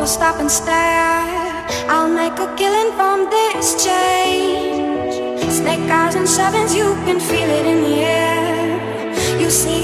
people stop and stare. I'll make a killing from this change. Snake eyes and sevens, you can feel it in the air. You see